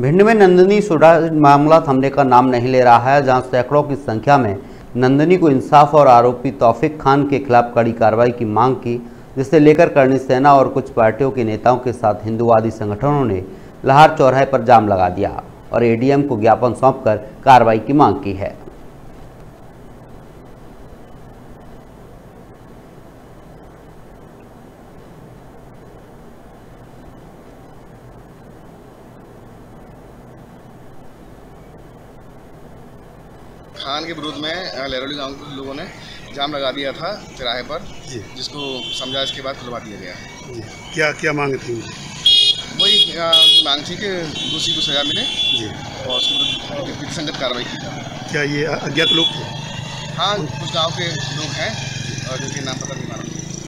भिंड में नंदनी सुडा मामला थमने का नाम नहीं ले रहा है। जहाँ सैकड़ों की संख्या में नंदनी को इंसाफ और आरोपी तौफिक खान के खिलाफ कड़ी कार्रवाई की मांग की, जिसे लेकर करणी सेना और कुछ पार्टियों के नेताओं के साथ हिंदुवादी संगठनों ने लहार चौराहे पर जाम लगा दिया और एडीएम को ज्ञापन सौंपकर कार्रवाई की मांग की है। खान के विरोध में लेरोली गाँव के लोगों ने जाम लगा दिया था चौराहे पर जिसको समझा इसके बाद खुलवा दिया गया। क्या क्या मांग थी वही मांग थी कि दोषी को सजा मिले जी। और उसके विधिसंगत कार्रवाई की जाए। क्या ये अज्ञात लोग थे? हाँ कुछ गाँव के लोग हैं और जिनके नाम पता नहीं मालूम।